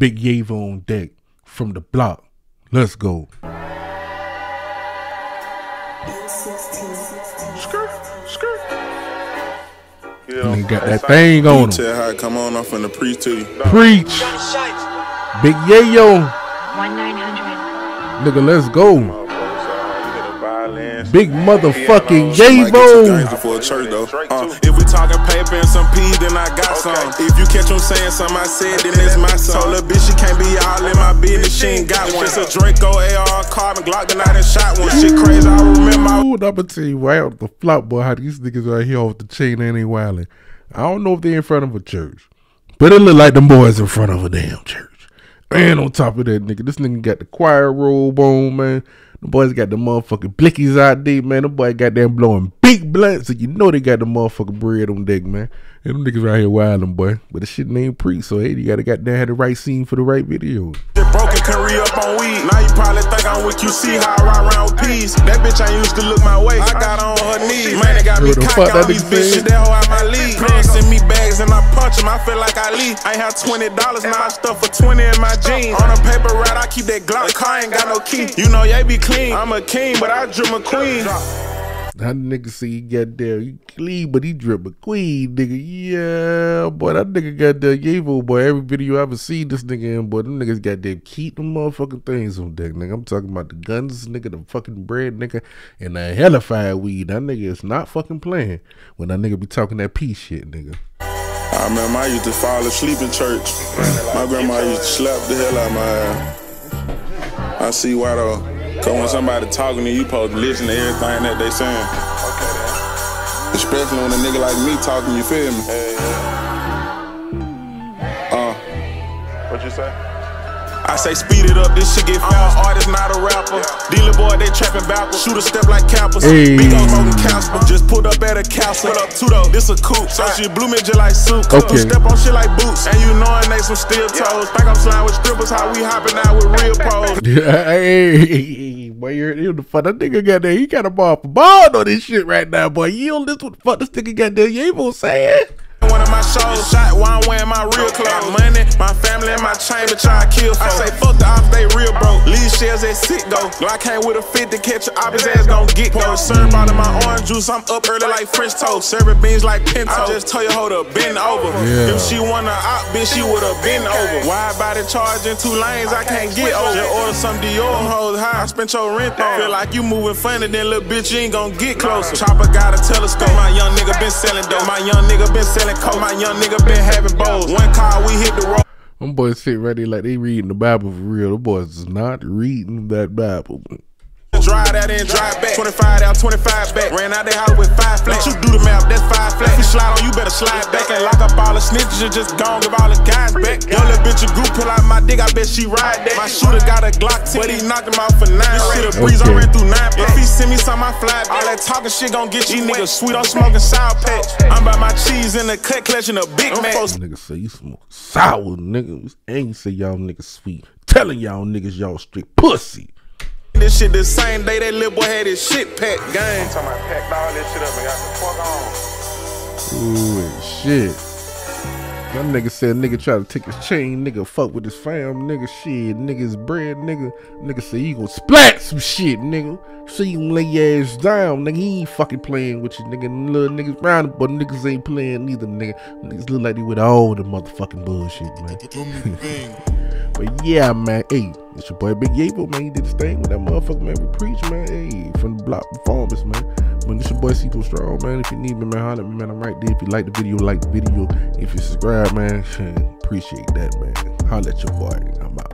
Big Yavo on deck from the block. Let's go. And got that thing on him. Tell how it come on off in the preach to you. Preach. Big Yavo. 1-900. Nigga, let's go. Big motherfucking Might get two games Yavo. before church though. Uh, if we talking paper and some peas, then I got some. If you catch them saying something I said, then it's my son. Told little bitch she can't be all in my business, she ain't got one. It's a Draco AR carbon Glock, then I done shot one. Shit crazy, I remember. I Ooh, and I'm gonna tell you right off the flop, boy, how these niggas right here off the chain and ain't wildin'. I don't know if they in front of a church, but it look like them boys in front of a damn church. And on top of that, nigga, this nigga got the choir robe on, man. The boys got the motherfucking blickies out there, man. The boy got them blowing big blunts, so you know they got the motherfucking bread on deck, man. And them niggas right here wildin', boy. But the shit ain't pre, so hey, you gotta goddamn have the right scene for the right video. Broken, re up on weed. Now you probably think I'm with QC, how I ride around with peas. That bitch ain't used to look my way. I got on her knees. Man, they got me the fuck on these bitches. That hoe out my league. Playing send me bags and I punch him. I feel like I leave. I ain't have $20, now I stuff for 20 in my jeans. On a paper route, I keep that Glock. Car ain't got no key. You know, they be clean. I'm a king, but I dream a queen. That nigga see he got there, he clean, but he drip a queen, nigga. Yeah, boy, that nigga got there Yavo, boy. Every video I ever seen this nigga in, boy, them niggas got there keep them motherfucking things on deck, nigga. I'm talking about the guns, nigga, the fucking bread, nigga, and the hellified weed. That nigga is not fucking playing when that nigga be talking that peace shit, nigga. I remember I used to fall asleep in church. My grandma used to slap the hell out of my ass. I see why though. Cause when somebody talking to you, you supposed to listen to everything that they saying. Especially when a nigga like me talking, you feel me? Uh. What you say? I say speed it up, this shit get fast. Uh-huh. Artist, not a rapper. Dealer boy, they trapping backwards. Shoot a step like Cappers. Hey. Big old smoking Casper. Just put up at a castle. Put up two though, this a coupe. So she blew me just like soup. Okay. Step on shit like boots. And you knowin' they some steel toes. Think I'm sliding with strippers, how we hopping out with real pros. Hey, boy, you're, you're the fuck. That nigga got there. He got a ball for ball on this shit right now, boy. You don't listen what the fuck this nigga got there. Yavo saying. One of my shows, shot while I'm wearing my real clothes. Money, my family and my chamber try to kill folks. I say fuck the ops, they real broke. Leave shells at sick go. Glock came with a fit to catch a op, his ass gon' get go. Serve out of my orange juice, I'm up early like French toast. Serving beans like pinto. I just tell you, hold up, bend over. Yeah. If she wanna op, bitch, she would've been over. Wide body charge in two lanes, I can't get over. Just order some Dior, them hoes high, I spent your rent on. Feel like you moving funny, then little bitch, you ain't gon' get closer. Chopper got a telescope, my young nigga been selling dope. My young nigga been selling coke, my young nigga been having bowls. One car, we hit the road. Them boys sit ready like they reading the Bible for real. The boys is not reading that Bible. Drive that in, drive back. 25 out, 25 back. Ran out the house with five flat. You do the math, that's five flat. If you slide on, you better slide back. And lock up all the snitches and just gon' give all the guys back. Young little bitch, a group pull out my dick, I bet she ride that. My shooter got a Glock 10, but he knocked him off for nine. This shit a breeze, I Okay. ran through nine. If he send me some, I fly back. All that talking shit gon' get you niggas sweet. I'm smoking sour patch. I'm by my cheese in the cut, clutching a Big Mac. Niggas say you smoke sour, niggas. Ain't say y'all niggas sweet. Telling y'all niggas y'all straight pussy. This shit the same day that little boy had his shit packed, gang. Talking about packed all this shit up and got the fuck on. Ooh, shit. That nigga said nigga try to take his chain, nigga fuck with his fam, nigga shit, nigga's bread, nigga. Nigga say you gon' splat some shit, nigga. So you lay your ass down, nigga. He ain't fucking playing with you, nigga. And Little niggas round, but niggas ain't playing neither, nigga. Niggas look like they with all the motherfucking bullshit, man. but yeah, man. Hey, it's your boy Big Yavo, man. He did his thing with that motherfucker, man. We preach, man. Hey, from the block performance, man. Man, it's your boy C-Port Strong, man. If you need me, man, holler at me, man. I'm right there. If you like the video, like the video. If you subscribe, man, appreciate that, man. Holler at your boy. I'm out.